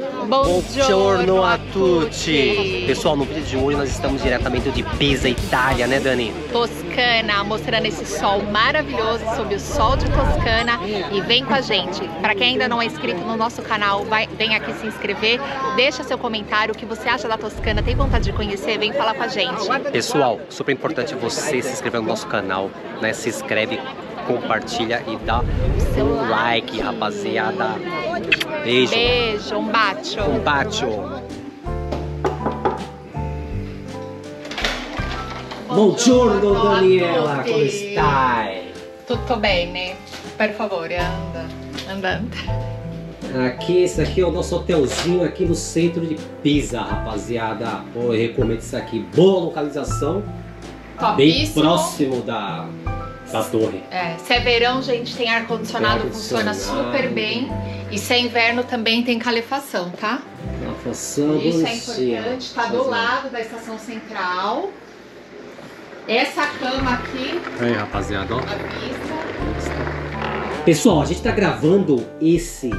Buongiorno a tutti! Pessoal, no vídeo de hoje nós estamos diretamente de Pisa, Itália, né Dani? Toscana, mostrando esse sol maravilhoso sob o sol de Toscana e vem com a gente. Para quem ainda não é inscrito no nosso canal, vai, vem aqui se inscrever, deixa seu comentário, o que você acha da Toscana, tem vontade de conhecer, vem falar com a gente. Pessoal, super importante você se inscrever no nosso canal, né? Se inscreve, compartilha e dá seu like, rapaziada. Beijo. Beijo, um bacio. Um bacio. Buongiorno Daniela, come stai? Tutto bene, per favore, anda, andante. Aqui, esse aqui é o nosso hotelzinho aqui no centro de Pisa, rapaziada. Pô, eu recomendo isso aqui. Boa localização, bem Topíssimo. próximo da, da torre. É, se é verão, gente, tem ar-condicionado, funciona super bem. E se é inverno, também tem calefação, tá? Função Isso é importante, tá do lado da estação central. Essa cama aqui, Aí, rapaziada, ó. vista. Pessoal, a gente tá gravando esse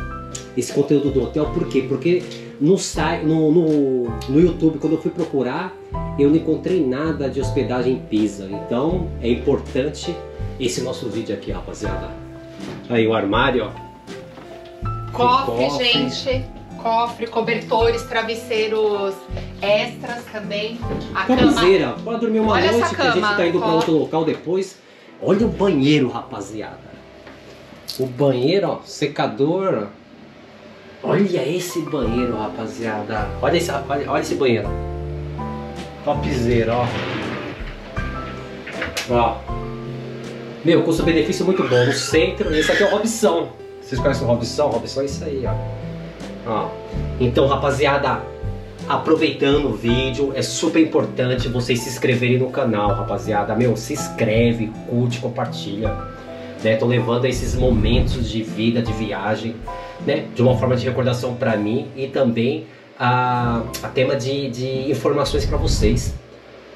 esse conteúdo do hotel, por quê? Porque no, site, no, no, no YouTube, quando eu fui procurar, eu não encontrei nada de hospedagem em Pisa. Então é importante esse nosso vídeo aqui, rapaziada. Aí o armário, ó. Cofre, cofre. gente. Cofre, cobertores, travesseiros extras também. A cama. Camiseira, pode dormir uma Olha noite que a gente cama, tá indo pra ó. outro local depois. Olha o banheiro, rapaziada. O banheiro, ó, secador. Olha esse banheiro, rapaziada. Olha esse, olha, olha esse banheiro. Topzera, ó. Ó. Meu, custo-benefício muito bom. No centro, esse aqui é o Robson. Vocês conhecem o Robson? Robson é isso aí, ó. Ó. Então, rapaziada, aproveitando o vídeo, é super importante vocês se inscreverem no canal, rapaziada. Meu, se inscreve, curte, compartilha. Né? Tô levando esses momentos de vida, de viagem, né? De uma forma de recordação para mim e também a, a tema de, de informações para vocês.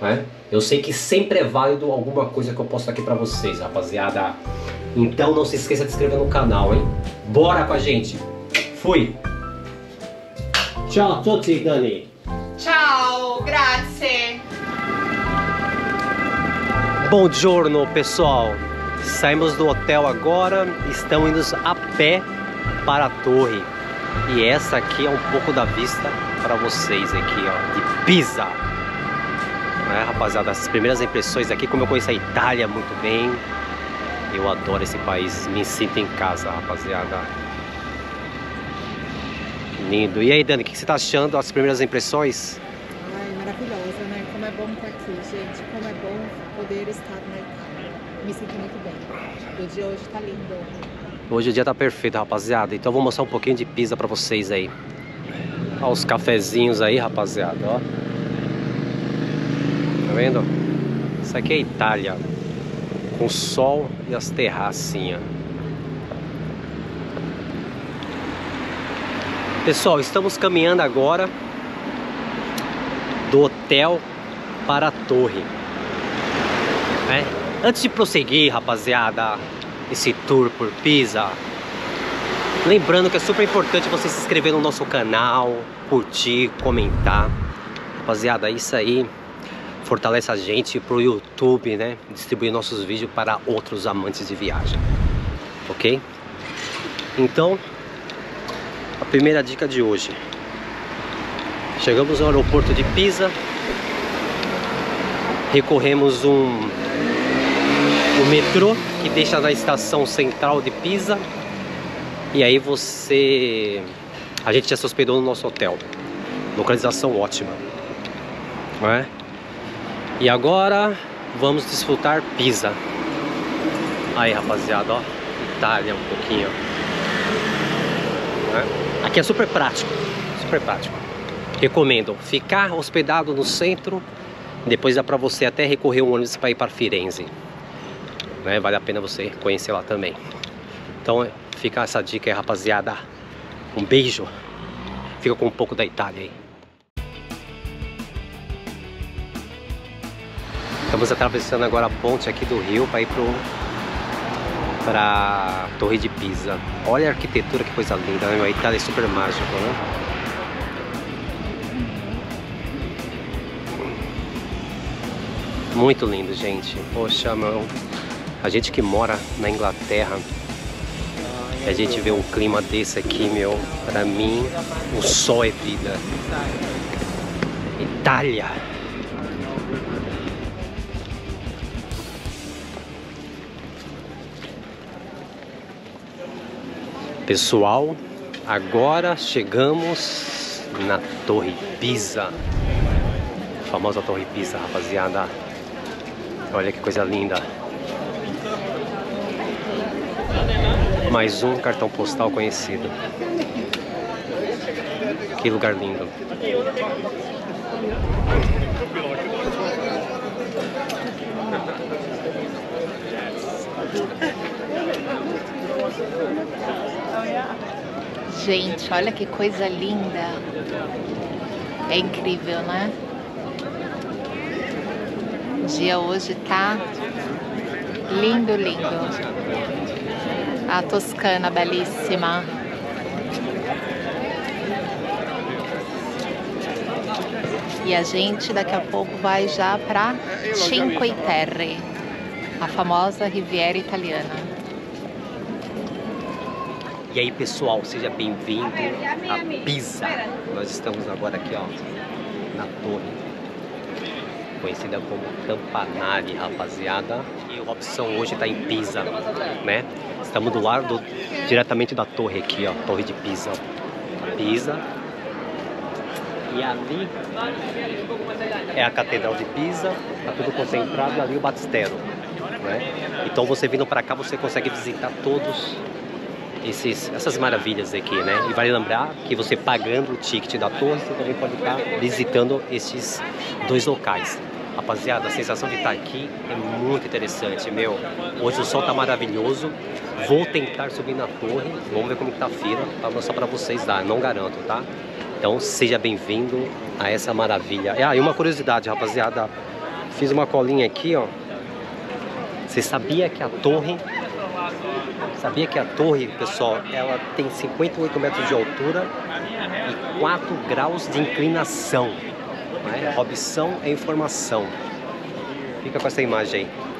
Né? Eu sei que sempre é válido alguma coisa que eu posto aqui para vocês, rapaziada. Então não se esqueça de se inscrever no canal, hein? Bora com a gente! Fui! Ciao a tutti, Dani! Tchau, grazie. Buongiorno pessoal, saímos do hotel agora, estamos indo a pé para a torre e essa aqui é um pouco da vista para vocês aqui ó, de Pisa. Né, rapaziada, as primeiras impressões aqui, como eu conheço a Itália muito bem, eu adoro esse país, me sinto em casa, rapaziada. Lindo. E aí, Dani, o que você está achando? As primeiras impressões? Ai, maravilhosa, né? Como é bom estar aqui, gente. Como é bom poder estar na Itália. Me sinto muito bem. O dia hoje tá lindo. Hoje o dia tá perfeito, rapaziada. Então eu vou mostrar um pouquinho de Pisa pra vocês aí. Olha os cafezinhos aí, rapaziada, ó. Vendo? Isso aqui é Itália. Com sol e as terracinhas. Pessoal, estamos caminhando agora do hotel para a torre. né? Antes de prosseguir, rapaziada, esse tour por Pisa, lembrando que é super importante você se inscrever no nosso canal, curtir, comentar. Rapaziada, isso aí fortalece a gente pro YouTube, né? Distribuir nossos vídeos para outros amantes de viagem. Ok? Então, a primeira dica de hoje. Chegamos ao aeroporto de Pisa. Recorremos um, o metrô que deixa na estação central de Pisa. E aí você. A gente já se hospedou no nosso hotel. Localização ótima. Não é? E agora vamos desfrutar Pisa. Aí rapaziada, ó. Itália um pouquinho. Não é? Aqui é super prático. Super prático. Recomendo ficar hospedado no centro. Depois dá pra você até recorrer um ônibus para ir para Firenze. Né? Vale a pena você conhecer lá também. Então fica essa dica aí, rapaziada. Um beijo. Fica com um pouco da Itália aí. Estamos atravessando agora a ponte aqui do rio para ir para a Torre de Pisa. Olha a arquitetura, que coisa linda, né? A Itália é super mágico, né? Muito lindo, gente. Poxa, meu. A gente que mora na Inglaterra, a gente vê um clima desse aqui, meu. Pra mim, o sol é vida. Itália. Pessoal, agora chegamos na Torre Pisa. A famosa Torre Pisa, rapaziada. Olha que coisa linda. Mais um cartão postal conhecido. Que lugar lindo. Gente, olha que coisa linda. É incrível, né? O dia hoje tá lindo, lindo. A Toscana belíssima. E a gente daqui a pouco vai já para Cinque Terre, a famosa Riviera Italiana. E aí pessoal, seja bem-vindo a Pisa. Nós estamos agora aqui ó, na torre, conhecida como Campanari, rapaziada. E a opção hoje está em Pisa, né? Estamos do lado diretamente da torre aqui, ó, Torre de Pisa. Pisa. E ali é a Catedral de Pisa, tá tudo concentrado ali o Batistero, né? Então você vindo para cá você consegue visitar todos esses, essas maravilhas aqui, né? E vale lembrar que você pagando o ticket da torre, você também pode estar visitando esses dois locais. Rapaziada, a sensação de estar aqui é muito interessante, meu. Hoje o sol tá maravilhoso. Vou tentar subir na torre. Vamos ver como está a fila para mostrar para vocês dar. Não garanto, tá? Então seja bem-vindo a essa maravilha. Ah, e uma curiosidade, rapaziada. Fiz uma colinha aqui, ó. Você sabia que a torre Sabia que a torre, pessoal, ela tem 58 metros de altura e 4 graus de inclinação. Né? É informação. Fica com essa imagem aí.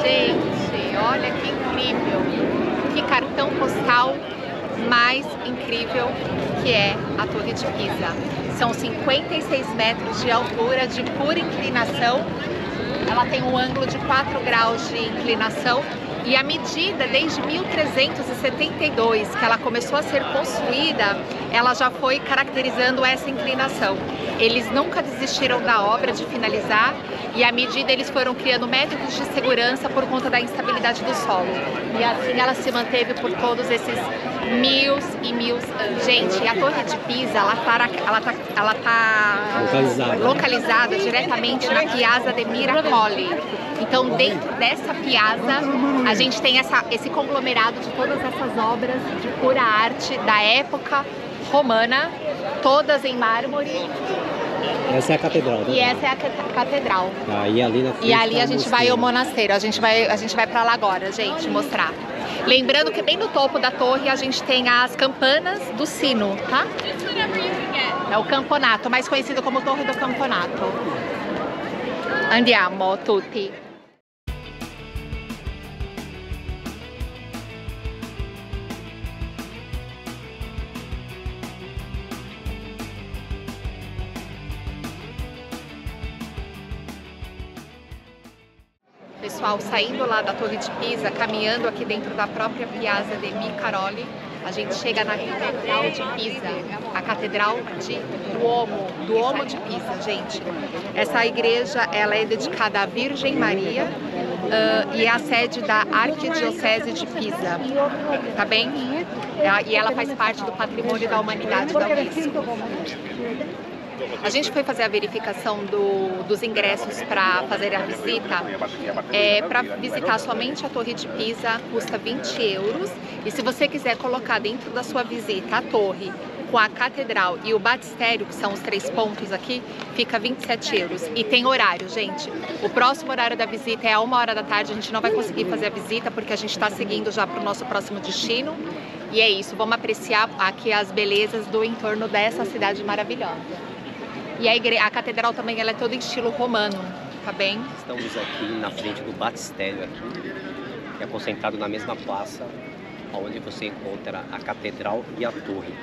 Gente, olha que incrível, que cartão postal mais incrível que é a Torre de Pisa. São 56 metros de altura, de pura inclinação, ela tem um ângulo de 4 graus de inclinação e a medida, desde 1372, que ela começou a ser construída, ela já foi caracterizando essa inclinação. Eles nunca desistiram da obra de finalizar e à medida eles foram criando métodos de segurança por conta da instabilidade do solo. E assim ela se manteve por todos esses mil e mil anos. Gente, a Torre de Pisa, ela está ela tá, ela tá localizada. localizada diretamente na Piazza de Miracoli. Então, dentro dessa piazza, a gente tem essa, esse conglomerado de todas essas obras de pura arte da época romana, todas em mármore. Essa é a catedral, né? E essa é a catedral. Ah, e ali na E ali tá a gente vai ao monasteiro, a gente vai, a gente vai para lá agora, gente, mostrar. Lembrando que bem no topo da torre a gente tem as campanas do sino, tá? É o camponato, mais conhecido como Torre do Camponato. Andiamo tutti. Saindo lá da Torre de Pisa, caminhando aqui dentro da própria Piazza de Micaroli, a gente chega na Catedral de Pisa, a Catedral de Duomo, Duomo de Pisa, gente. Essa igreja, ela é dedicada à Virgem Maria ah, e é a sede da Arquidiocese de Pisa, tá bem? E ela faz parte do patrimônio da humanidade da Unesco. A gente foi fazer a verificação do, dos ingressos para fazer a visita. É, para visitar somente a Torre de Pisa custa 20 euros. E se você quiser colocar dentro da sua visita a torre com a catedral e o batistério, que são os três pontos aqui, fica 27 euros. E tem horário, gente. O próximo horário da visita é a uma hora da tarde. A gente não vai conseguir fazer a visita porque a gente está seguindo já para o nosso próximo destino. E é isso, vamos apreciar aqui as belezas do entorno dessa cidade maravilhosa. E a, igre... a catedral também ela é toda em estilo romano, tá bem? Estamos aqui na frente do batistério aqui, que é concentrado na mesma praça onde você encontra a catedral e a torre.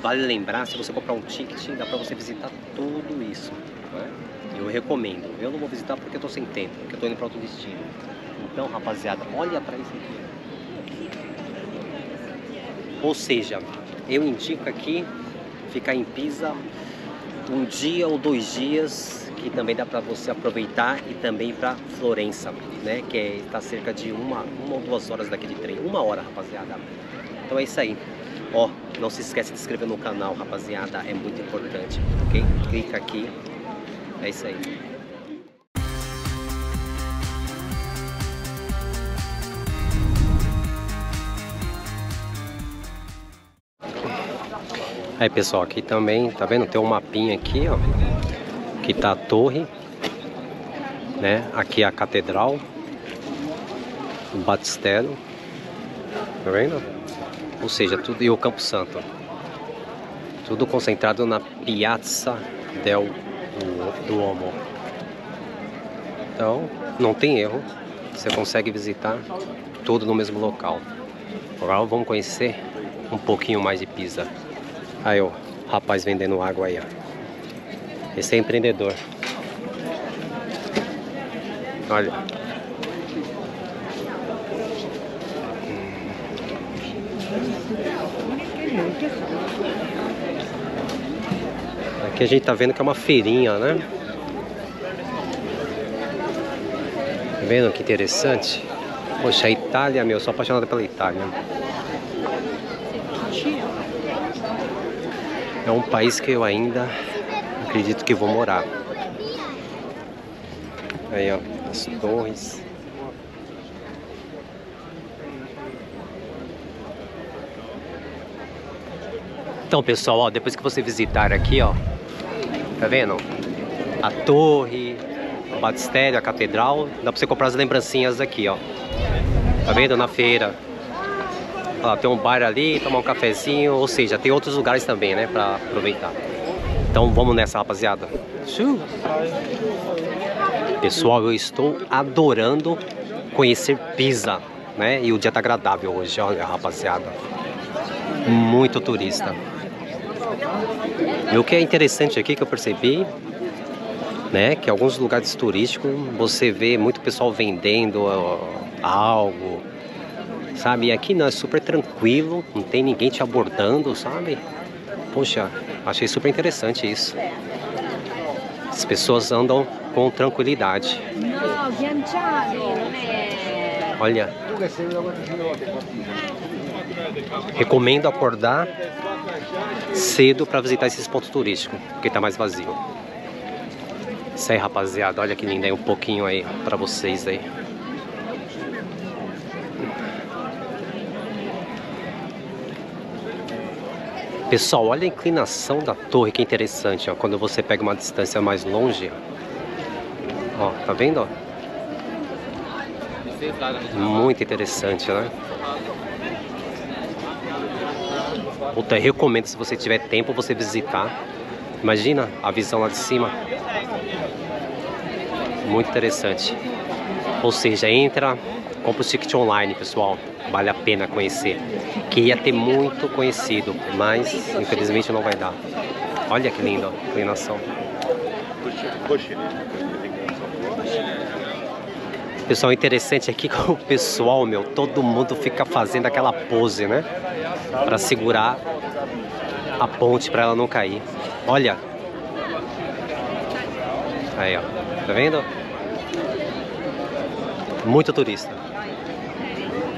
Vale lembrar, se você comprar um ticket, dá para você visitar tudo isso. Né? Eu recomendo. Eu não vou visitar porque tô sem tempo, porque tô indo para outro destino. Então, rapaziada, olha para isso aqui. Ou seja, eu indico aqui ficar em Pisa um dia ou dois dias, que também dá para você aproveitar e também para Florença, né? Que é, está cerca de uma, uma ou duas horas daqui de trem. Uma hora, rapaziada. Então é isso aí. Ó, não se esquece de se inscrever no canal, rapaziada, é muito importante, ok? Clica aqui, é isso aí. Aí pessoal, aqui também, tá vendo? Tem um mapinha aqui, ó. Aqui tá a torre, né? Aqui é a catedral, o batistério, tá vendo? ou seja, tudo e o Campo Santo. Tudo concentrado na Piazza del Duomo. Então, não tem erro. Você consegue visitar tudo no mesmo local. Agora vamos conhecer um pouquinho mais de Pisa. Aí o rapaz vendendo água aí, ó. Esse é empreendedor. Olha. Aqui a gente tá vendo que é uma feirinha, né? Vendo que interessante? Poxa, a Itália, meu, sou apaixonado pela Itália. É um país que eu ainda acredito que vou morar. Aí, ó, as torres. Então, pessoal, ó, depois que você visitar aqui, ó, tá vendo? A torre, o batistério, a catedral, dá pra você comprar as lembrancinhas aqui, ó. Tá vendo? Na feira. Ó, tem um bar ali, tomar um cafezinho, ou seja, tem outros lugares também, né, pra aproveitar. Então vamos nessa, rapaziada. Pessoal, eu estou adorando conhecer Pisa, né? E o dia tá agradável hoje, olha, rapaziada. Muito turista. E o que é interessante aqui que eu percebi, né, que alguns lugares turísticos você vê muito pessoal vendendo algo, sabe? E aqui não é super tranquilo, não tem ninguém te abordando, sabe? Poxa, achei super interessante isso. As pessoas andam com tranquilidade. Olha. Recomendo acordar cedo para visitar esses pontos turísticos, porque está mais vazio. Isso aí, rapaziada. Olha que linda aí, um pouquinho aí para vocês aí. Pessoal, olha a inclinação da torre, que interessante, ó. Quando você pega uma distância mais longe, ó, tá vendo? Muito interessante, né? Puta, eu recomendo se você tiver tempo você visitar. Imagina a visão lá de cima. Muito interessante. Ou seja, entra, compra o ticket online, pessoal. Vale a pena conhecer. Queria ter muito conhecido, mas infelizmente não vai dar. Olha que lindo, a inclinação. Pessoal, interessante aqui com o pessoal, meu, todo mundo fica fazendo aquela pose, né? Para segurar a ponte para ela não cair. Olha. Aí, ó. Tá vendo? Muito turista.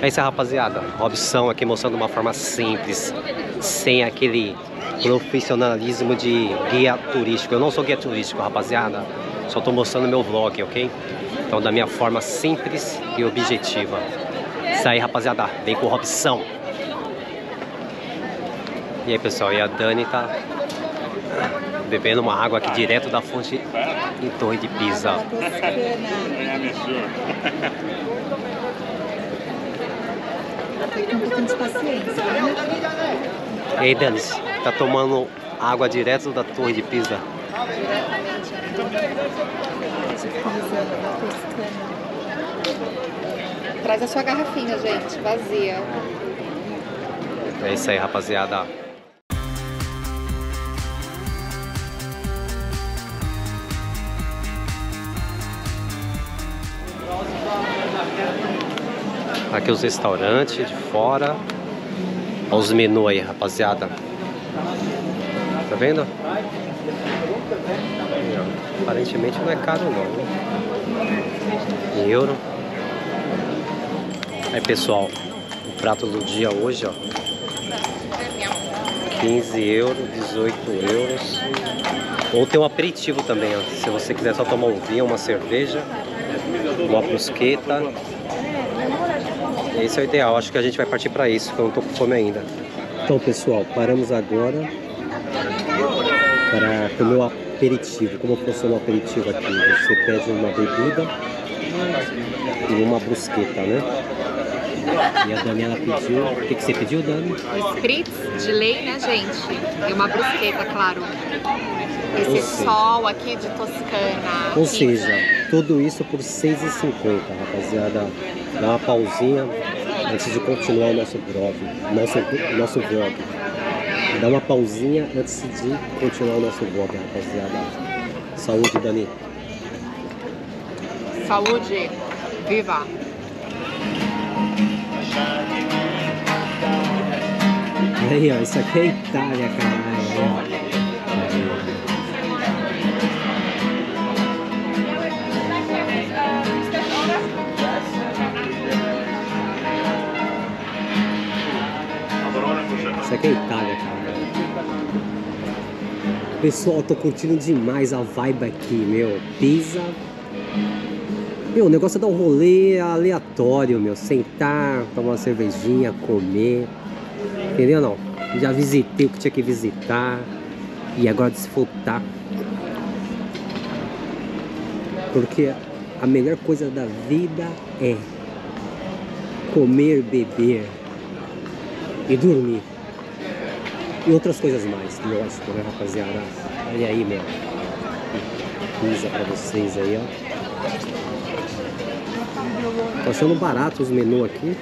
É isso, rapaziada. Robson aqui mostrando uma forma simples, sem aquele profissionalismo de guia turístico. Eu não sou guia turístico, rapaziada. Só tô mostrando meu vlog, ok? Então da minha forma simples e objetiva. Isso aí, rapaziada. Vem com o Robson. E aí, pessoal, e a Dani tá bebendo uma água aqui direto da fonte em Torre de Pisa. Tem que ter um pouquinho de paciência, né? E aí, Dani, tá tomando água direto da Torre de Pisa? Traz a sua garrafinha, gente, vazia. É isso aí, rapaziada. Aqui os restaurantes de fora. Olha os menus aí, rapaziada. Tá vendo? Aparentemente não é caro não. né? Em euro. Aí pessoal, o prato do dia hoje, ó. 15 euros, 18 euros. Ou tem um aperitivo também, ó. Se você quiser só tomar um vinho, uma cerveja, uma brusqueta. Esse é o ideal, acho que a gente vai partir para isso, que eu não tô com fome ainda. Então pessoal, paramos agora para comer o aperitivo. Como funciona o aperitivo aqui? Você pede uma bebida e uma brusqueta, né? E a Daniela pediu. O que, que você pediu, Dani? Spritz de lei, né, gente? E uma brusqueta, claro. Ou Esse seja- sol aqui de Toscana. Ou pizza. seja, tudo isso por R$ 6,50, rapaziada. Dá uma pausinha antes de continuar o nosso vlog. Nosso, nosso vlog. Dá uma pausinha antes de continuar o nosso vlog, rapaziada. Saúde, Dani. Saúde. Viva. Aí, ó, isso aqui é Itália, caralho. Pessoal, tô curtindo demais a vibe aqui, meu. Pisa. Meu, o negócio é dar um rolê aleatório, meu. Sentar, tomar uma cervejinha, comer. Entendeu não? Já visitei o que tinha que visitar. E agora desfrutar. Porque a melhor coisa da vida é comer, beber e dormir. E outras coisas mais, lógico, né, rapaziada? Olha aí, meu. Pisa pra vocês aí, ó. Tô achando barato os menus aqui.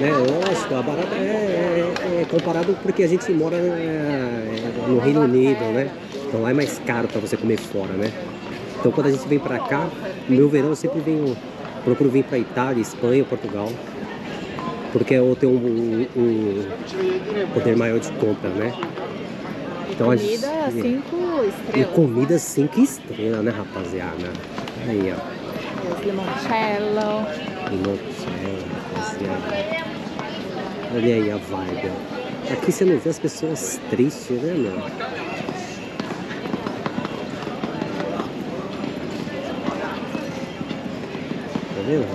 Né, lógico, a barata é, é- é comparado porque a gente mora é, no Reino Unido, né? Então lá é mais caro para você comer fora, né? Então quando a gente vem pra cá, no meu verão eu sempre venho, procuro vir pra Itália, Espanha, Portugal, porque eu tenho um, um- um poder maior de compra, né? Então Comida cinco e estrelas. comida 5 estrelas, né, rapaziada? Aí, ó. Os limoncello. Inocente, rapaziada. Olha aí a vibe. Aqui você não vê as pessoas tristes, né, meu? Tá vendo,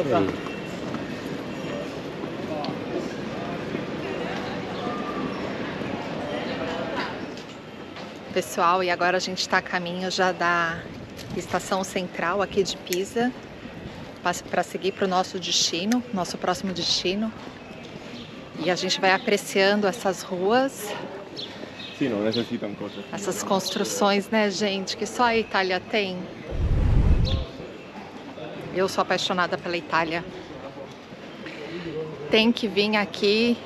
aí. Pessoal, e agora a gente está a caminho já da estação central aqui de Pisa para seguir para o nosso destino, nosso próximo destino. E a gente vai apreciando essas ruas, Sì, non necessitan cose. essas construções, né, gente, que só a Itália tem. Eu sou apaixonada pela Itália. Tem que vir aqui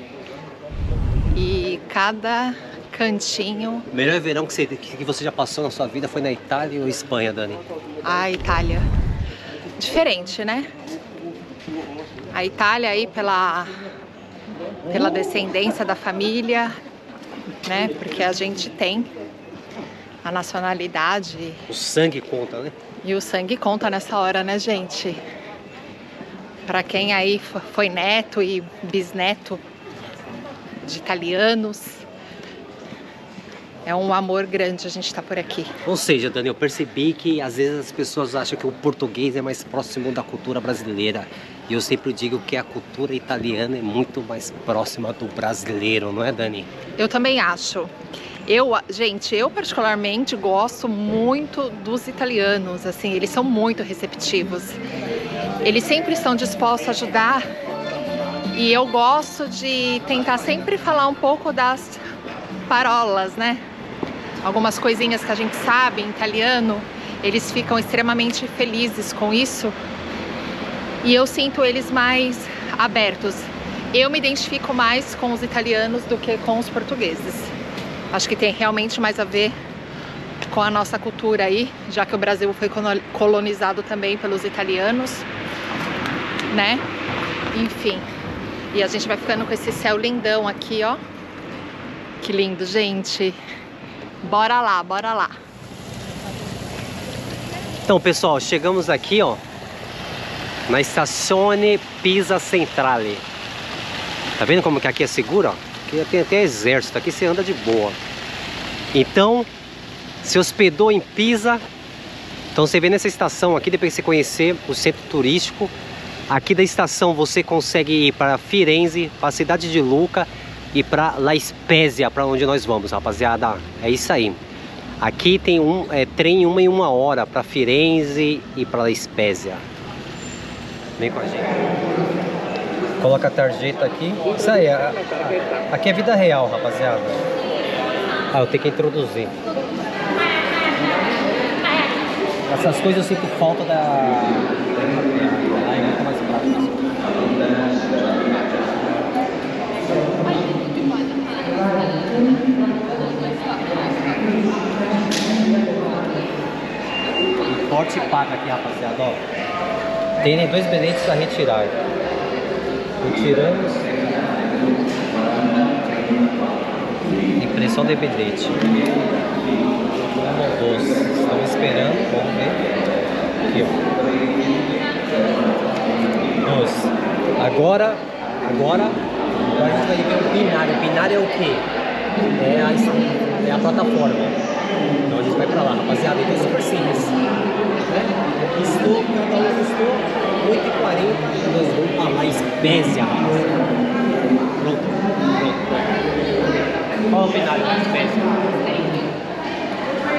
e cada cantinho melhor verão que você, que você já passou na sua vida foi na Itália ou Espanha, Dani? A Itália. Diferente, né? A Itália aí pela, pela descendência da família, né? Porque a gente tem a nacionalidade. O sangue conta, né? E o sangue conta nessa hora, né, gente? Para quem aí foi neto e bisneto de italianos, é um amor grande a gente estar tá por aqui. Ou seja, Dani, eu percebi que às vezes as pessoas acham que o português é mais próximo da cultura brasileira. E eu sempre digo que a cultura italiana é muito mais próxima do brasileiro, não é, Dani? Eu também acho. Eu, gente, eu particularmente gosto muito dos italianos, assim, eles são muito receptivos. Eles sempre estão dispostos a ajudar e eu gosto de tentar sempre falar um pouco das parolas, né? Algumas coisinhas que a gente sabe em italiano, eles ficam extremamente felizes com isso. E eu sinto eles mais abertos. Eu me identifico mais com os italianos do que com os portugueses. Acho que tem realmente mais a ver com a nossa cultura aí, já que o Brasil foi colonizado também pelos italianos, né? Enfim. E a gente vai ficando com esse céu lindão aqui, ó. Que lindo, gente. Bora lá, bora lá. Então, pessoal, chegamos aqui, ó, na Stazione Pisa Centrale. Tá vendo como que aqui é seguro, ó? Aqui tem até exército, aqui você anda de boa. Então, se hospedou em Pisa. Então você vem nessa estação aqui, depois que você conhecer o centro turístico. Aqui da estação você consegue ir para Firenze, para a cidade de Luca e para La Spezia, para onde nós vamos, rapaziada. É isso aí. Aqui tem um é, trem uma em uma hora para Firenze e para La Spezia. Vem com a gente. Coloca a tarjeta aqui. Isso aí, aqui é vida real, rapaziada. Ah, eu tenho que introduzir. Essas coisas eu sinto falta da... Muito mais prático. Porte paga aqui, rapaziada, ó. Tem dois bilhetes a retirar. Retiramos. Impressão de bilhete. Um ou dois. Estamos esperando, vamos ver. Aqui, ó. Dois. Agora, agora, agora a gente vai ver o binário. O binário é o quê? É a, é a plataforma. Então a gente vai pra lá, rapaziada. Então é super simples. Né? Estou, cada um estou. 8h40 nós vamos para La Espécia, Pronto, pronto, pronto. Qual é o binário da Espécia?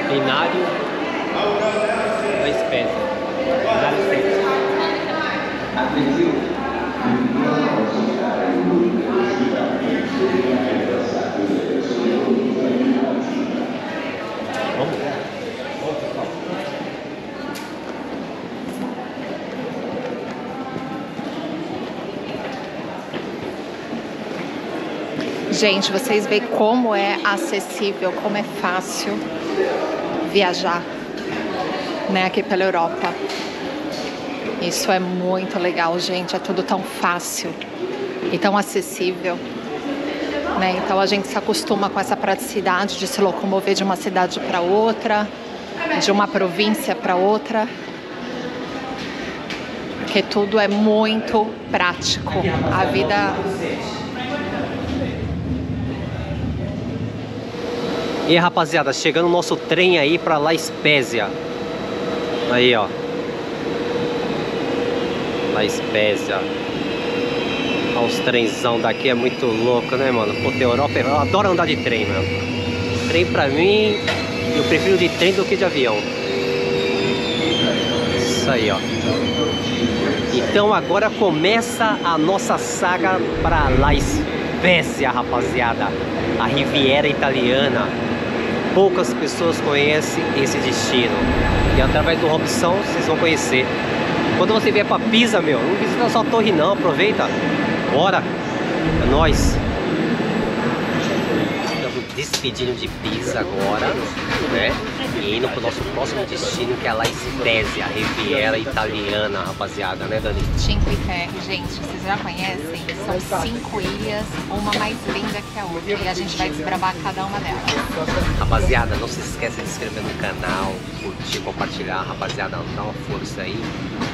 Binário da Espécia. Binário 7. Gente, vocês veem como é acessível, como é fácil viajar né, aqui pela Europa. Isso é muito legal, gente. É tudo tão fácil e tão acessível. Né? Então a gente se acostuma com essa praticidade de se locomover de uma cidade para outra, de uma província para outra. Porque tudo é muito prático. A vida E rapaziada, chegando o nosso trem aí pra La Spezia. Aí, ó. La Spezia. Olha os trenzão daqui, é muito louco, né, mano? Pô, Europa, eu adoro andar de trem, mano. Trem pra mim, eu prefiro de trem do que de avião. Isso aí, ó. Então agora começa a nossa saga para La Spezia, rapaziada. A Riviera Italiana poucas pessoas conhecem esse destino. E através do Robson vocês vão conhecer. Quando você vier para Pisa, meu, não visita só a torre não, aproveita. Bora! É nóis! Estamos despedindo de Pisa agora, né? E indo pro nosso próximo destino, que é a La Spezia, a Riviera Italiana, rapaziada, né, Dani? Cinque Terre, gente, vocês já conhecem? São cinco ilhas, uma mais linda que a outra. E a gente vai desbravar cada uma delas. Rapaziada, não se esqueça de se inscrever no canal, curtir, compartilhar, rapaziada, dá uma força aí.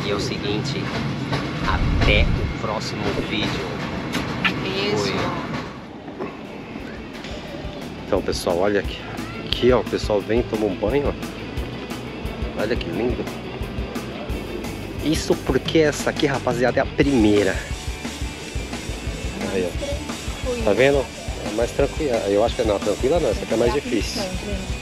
E é o seguinte, até o próximo vídeo. Beijo. Então, pessoal, olha aqui. Aqui, ó, o pessoal vem, toma um banho, ó. Olha que lindo. Isso porque essa aqui, rapaziada, é a primeira. Aí, ó. Tá vendo? É mais tranquila. Eu acho que não, tranquila não, essa aqui é mais difícil. Pra descer.